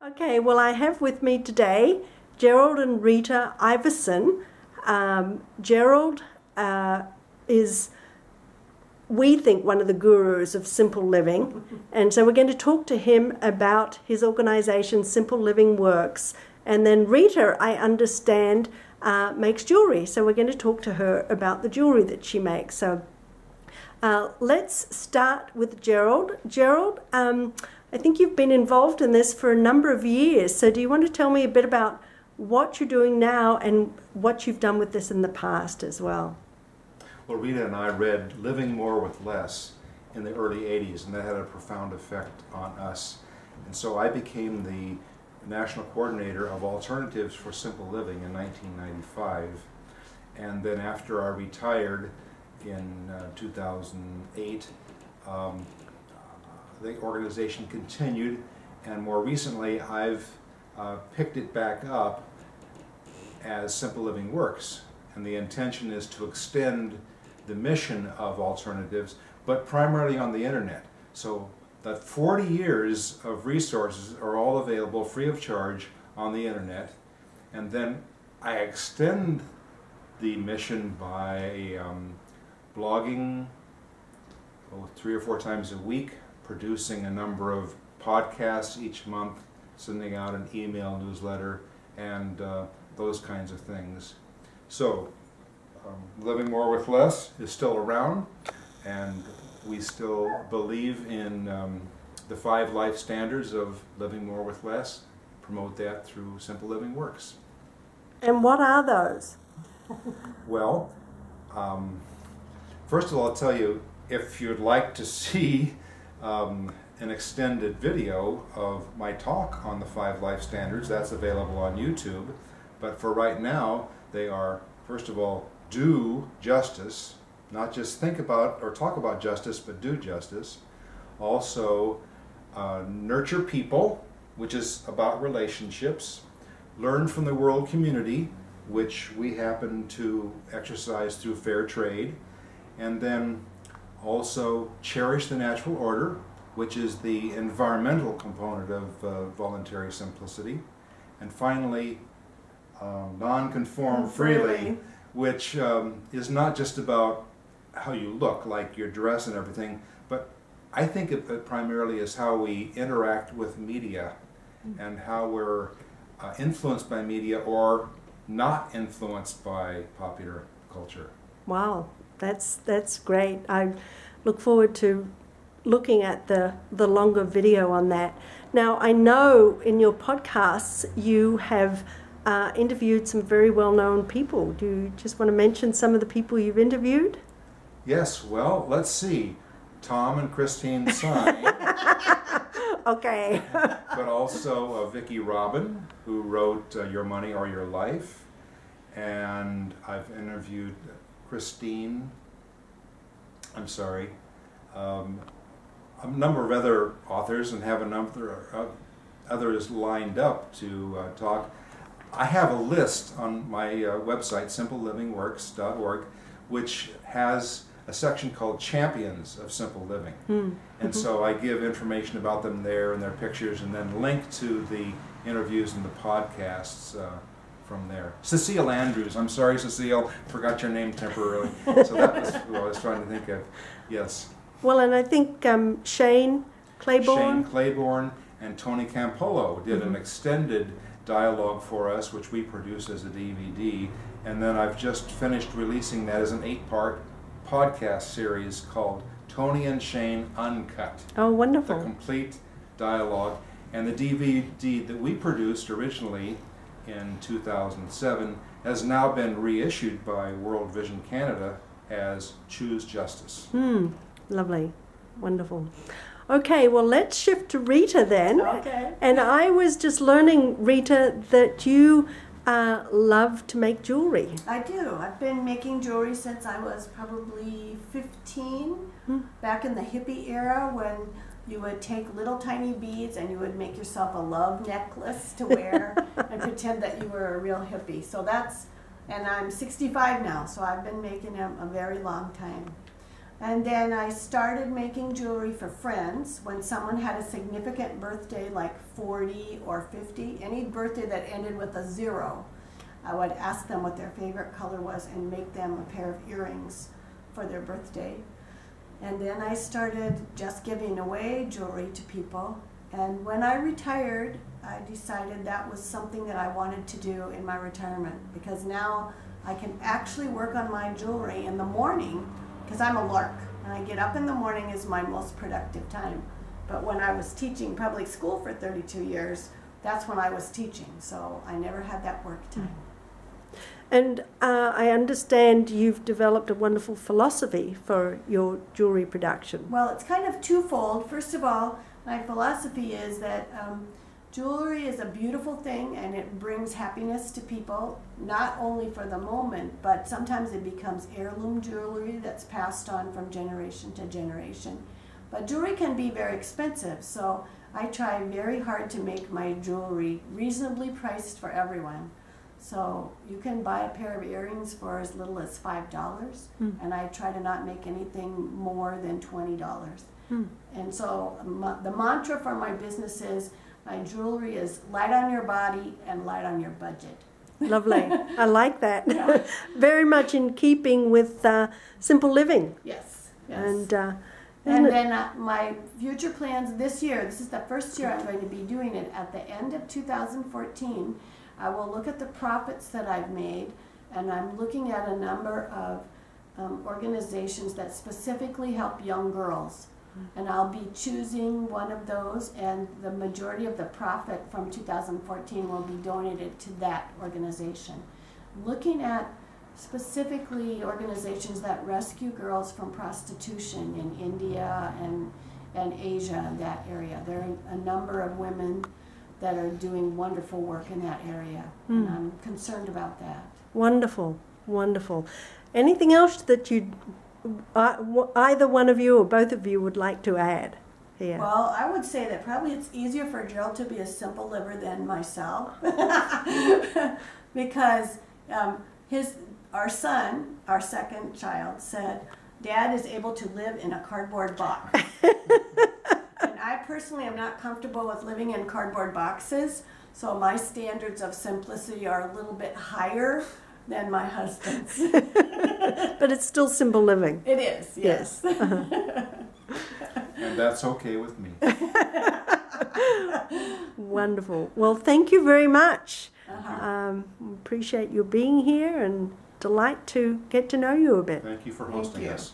Okay, well, I have with me today Gerald and Rita Iversen. Um, Gerald uh, is, we think, one of the gurus of simple living. And so we're going to talk to him about his organization, Simple Living Works. And then Rita, I understand, uh, makes jewelry. So we're going to talk to her about the jewelry that she makes. So uh, let's start with Gerald. Gerald, um, I think you've been involved in this for a number of years. So, do you want to tell me a bit about what you're doing now and what you've done with this in the past as well? Well, Rita and I read Living More with Less in the early 80s, and that had a profound effect on us. And so I became the national coordinator of alternatives for simple living in 1995. And then after I retired in uh, 2008, um, the organization continued, and more recently I've uh, picked it back up as Simple Living Works. And the intention is to extend the mission of alternatives, but primarily on the internet. So that 40 years of resources are all available free of charge on the internet. And then I extend the mission by um, blogging oh, three or four times a week producing a number of podcasts each month, sending out an email newsletter, and uh, those kinds of things. So, um, Living More with Less is still around, and we still believe in um, the five life standards of living more with less, promote that through Simple Living Works. And what are those? well, um, first of all, I'll tell you if you'd like to see um, an extended video of my talk on the five life standards. That's available on YouTube. But for right now, they are, first of all, do justice, not just think about or talk about justice, but do justice. Also, uh, nurture people, which is about relationships. Learn from the world community, which we happen to exercise through fair trade. And then also, cherish the natural order, which is the environmental component of uh, voluntary simplicity. And finally, um, non-conform freely, which um, is not just about how you look, like your dress and everything, but I think it, it primarily is how we interact with media mm. and how we're uh, influenced by media or not influenced by popular culture. Wow, that's that's great. I look forward to looking at the the longer video on that. Now I know in your podcasts you have uh, interviewed some very well known people. Do you just want to mention some of the people you've interviewed? Yes. Well, let's see. Tom and Christine Sine. okay. but also uh, Vicki Robin, who wrote uh, Your Money or Your Life. And I've interviewed Christine I'm sorry, um, a number of other authors and have a number of others lined up to uh, talk. I have a list on my uh, website, simplelivingworks.org, which has a section called Champions of Simple Living. Mm. And mm-hmm. so I give information about them there and their pictures and then link to the interviews and the podcasts uh, from there. Cecile Andrews. I'm sorry, Cecile, forgot your name temporarily. so that was who I was trying to think of. Yes. Well, and I think um, Shane Claiborne. Shane Claiborne and Tony Campolo did mm-hmm. an extended dialogue for us, which we produce as a DVD. And then I've just finished releasing that as an eight part podcast series called Tony and Shane Uncut. Oh, wonderful. The complete dialogue. And the DVD that we produced originally in 2007 has now been reissued by World Vision Canada as Choose Justice. Hmm, lovely, wonderful. Okay, well, let's shift to Rita then. Okay. And I was just learning, Rita, that you uh, love to make jewelry. I do. I've been making jewelry since I was probably 15, hmm. back in the hippie era when you would take little tiny beads and you would make yourself a love necklace to wear and pretend that you were a real hippie. So that's, and I'm 65 now, so I've been making them a very long time. And then I started making jewelry for friends when someone had a significant birthday, like 40 or 50, any birthday that ended with a zero. I would ask them what their favorite color was and make them a pair of earrings for their birthday. And then I started just giving away jewelry to people. And when I retired, I decided that was something that I wanted to do in my retirement because now I can actually work on my jewelry in the morning because I'm a lark and I get up in the morning is my most productive time. But when I was teaching public school for 32 years, that's when I was teaching. So I never had that work time. And uh, I understand you've developed a wonderful philosophy for your jewelry production. Well, it's kind of twofold. First of all, my philosophy is that um, jewelry is a beautiful thing and it brings happiness to people, not only for the moment, but sometimes it becomes heirloom jewelry that's passed on from generation to generation. But jewelry can be very expensive, so I try very hard to make my jewelry reasonably priced for everyone. So you can buy a pair of earrings for as little as five dollars, Hmm. and I try to not make anything more than twenty dollars. Hmm. And so ma- the mantra for my business is my jewelry is light on your body and light on your budget. Lovely. I like that. Yeah. Very much in keeping with uh, simple living. Yes. Yes. And, uh, And then uh, my future plans this year, this is the first year I'm going to be doing it. At the end of 2014, I will look at the profits that I've made, and I'm looking at a number of um, organizations that specifically help young girls. And I'll be choosing one of those, and the majority of the profit from 2014 will be donated to that organization. Looking at specifically organizations that rescue girls from prostitution in India and, and Asia and that area. There are a number of women that are doing wonderful work in that area, and Mm. I'm concerned about that. Wonderful, wonderful. Anything else that you, uh, either one of you or both of you would like to add here? Well, I would say that probably it's easier for Gerald to be a simple liver than myself, because um, his our son, our second child, said, "Dad is able to live in a cardboard box." and I personally am not comfortable with living in cardboard boxes, so my standards of simplicity are a little bit higher than my husband's. but it's still simple living. it is, yes. And that's okay with me. Wonderful. Well, thank you very much. Uh-huh. Um, appreciate your being here and delight to get to know you a bit. Thank you for Thank hosting you. us.